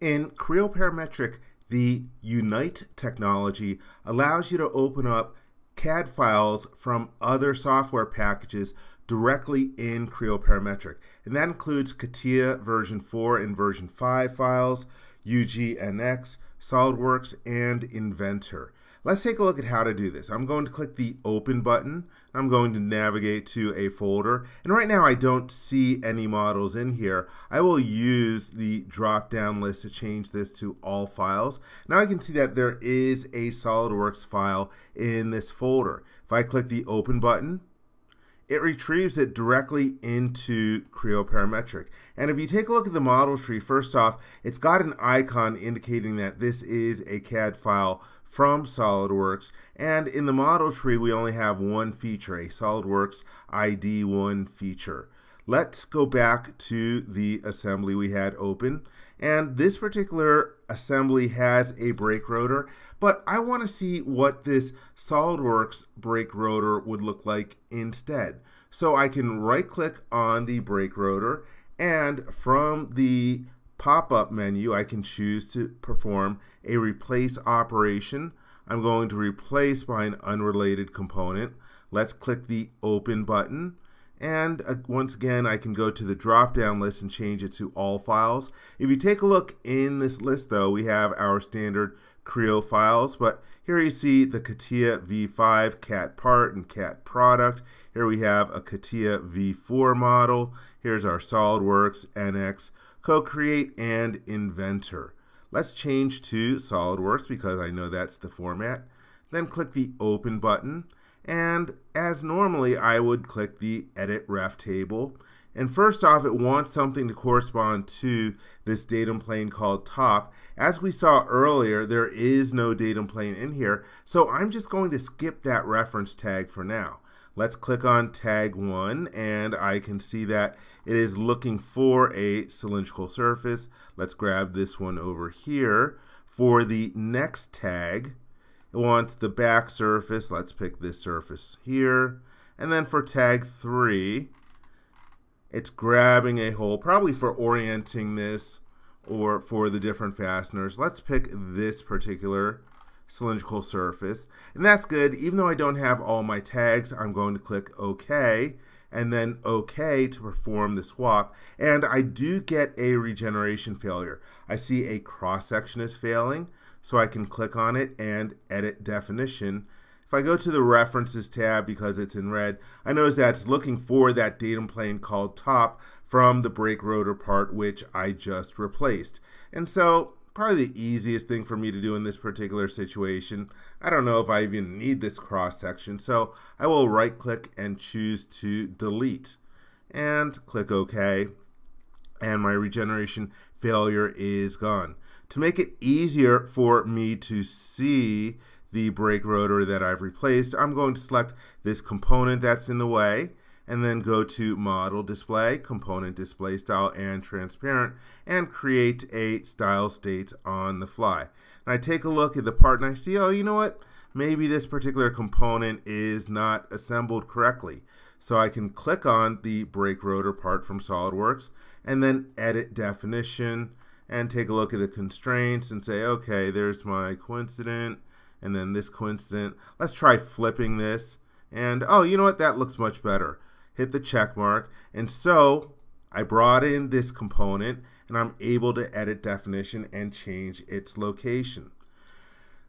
In Creo Parametric, the Unite technology allows you to open up CAD files from other software packages directly in Creo Parametric. And that includes CATIA version 4 and version 5 files, UGNX, SolidWorks, and Inventor. Let's take a look at how to do this. I'm going to click the Open button. I'm going to navigate to a folder. And right now I don't see any models in here. I will use the drop-down list to change this to all files. Now I can see that there is a SolidWorks file in this folder. If I click the Open button, it retrieves it directly into Creo Parametric. And if you take a look at the model tree, first off, it's got an icon indicating that this is a CAD file from SOLIDWORKS. And in the model tree, we only have one feature, a SOLIDWORKS ID1 feature. Let's go back to the assembly we had open. And this particular assembly has a brake rotor, but I want to see what this SOLIDWORKS brake rotor would look like instead. So I can right click on the brake rotor and from the pop-up menu, I can choose to perform a replace operation. I'm going to replace by an unrelated component. Let's click the open button. And uh, once again, I can go to the drop-down list and change it to all files. If you take a look in this list, though, we have our standard Creo files, but here you see the CATIA V5 CAT part and CAT product. Here we have a CATIA V4 model. Here's our SOLIDWORKS, NX, Co-Create, and Inventor. Let's change to SOLIDWORKS because I know that's the format. Then click the Open button. And as normally, I would click the Edit Ref table. And first off, it wants something to correspond to this datum plane called top. As we saw earlier, there is no datum plane in here, so I'm just going to skip that reference tag for now. Let's click on tag 1 and I can see that it is looking for a cylindrical surface. Let's grab this one over here. For the next tag, it wants the back surface. Let's pick this surface here. And then for tag 3, it's grabbing a hole, probably for orienting this or for the different fasteners. Let's pick this particular cylindrical surface. And that's good. Even though I don't have all my tags, I'm going to click OK and then OK to perform the swap. And I do get a regeneration failure. I see a cross section is failing, so I can click on it and edit definition. If I go to the references tab because it's in red, I notice that it's looking for that datum plane called top from the brake rotor part which I just replaced. And so probably the easiest thing for me to do in this particular situation. I don't know if I even need this cross section, so I will right click and choose to delete and click OK and my regeneration failure is gone. To make it easier for me to see the brake rotor that I've replaced, I'm going to select this component that's in the way and then go to model display, component display style and transparent and create a style state on the fly. And I take a look at the part and I see, oh, you know what? Maybe this particular component is not assembled correctly. So I can click on the brake rotor part from SOLIDWORKS and then edit definition and take a look at the constraints and say, okay, there's my coincident and then this coincident. Let's try flipping this. And oh, you know what? That looks much better hit the check mark. And so I brought in this component and I'm able to edit definition and change its location.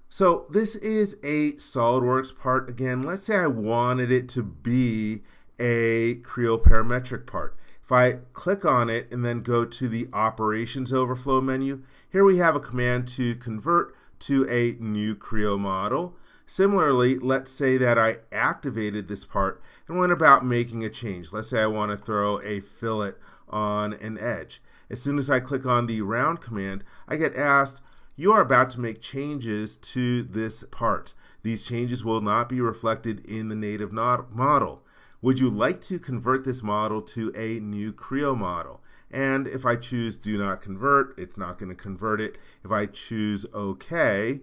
So this is a SOLIDWORKS part. Again, let's say I wanted it to be a Creo parametric part. If I click on it and then go to the operations overflow menu, here we have a command to convert to a new Creo model. Similarly, let's say that I activated this part and went about making a change. Let's say I want to throw a fillet on an edge. As soon as I click on the round command, I get asked, you are about to make changes to this part. These changes will not be reflected in the native model. Would you like to convert this model to a new Creo model? And if I choose do not convert, it's not going to convert it. If I choose OK,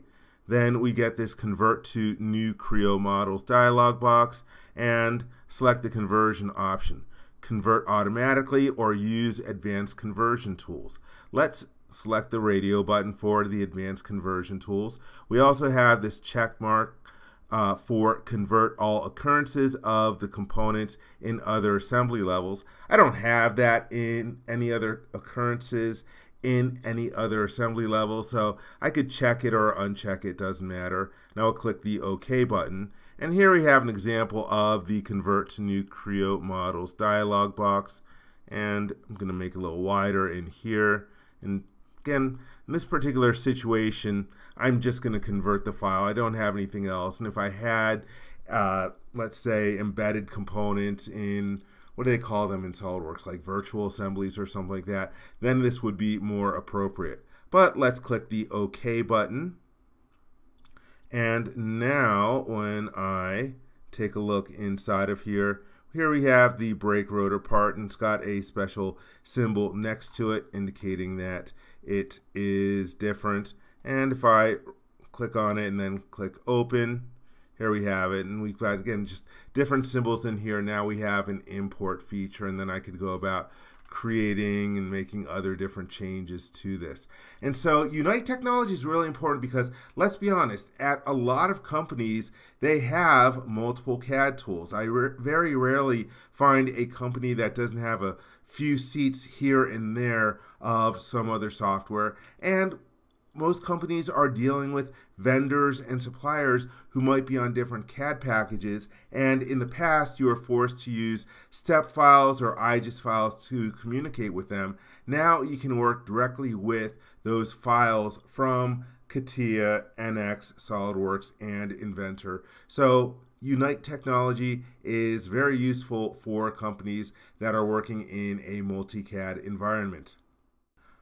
then we get this convert to new Creo models dialog box and select the conversion option. Convert automatically or use advanced conversion tools. Let's select the radio button for the advanced conversion tools. We also have this check mark uh, for convert all occurrences of the components in other assembly levels. I don't have that in any other occurrences in any other assembly level, so I could check it or uncheck it, doesn't matter. Now I'll click the OK button. And here we have an example of the convert to new Creo models dialog box. And I'm going to make it a little wider in here. And again, in this particular situation, I'm just going to convert the file. I don't have anything else. And if I had, uh, let's say, embedded components in, what do they call them in SOLIDWORKS, like virtual assemblies or something like that, then this would be more appropriate. But let's click the OK button. And now when I take a look inside of here, here we have the brake rotor part and it's got a special symbol next to it indicating that it is different. And if I click on it and then click open, here we have it. And we've got, again, just different symbols in here. Now we have an import feature, and then I could go about creating and making other different changes to this. And so Unite technology is really important because let's be honest, at a lot of companies, they have multiple CAD tools. I very rarely find a company that doesn't have a few seats here and there of some other software. And most companies are dealing with vendors and suppliers who might be on different CAD packages. And in the past, you were forced to use step files or IGES files to communicate with them. Now you can work directly with those files from CATIA, NX, SolidWorks, and Inventor. So Unite technology is very useful for companies that are working in a multi-CAD environment.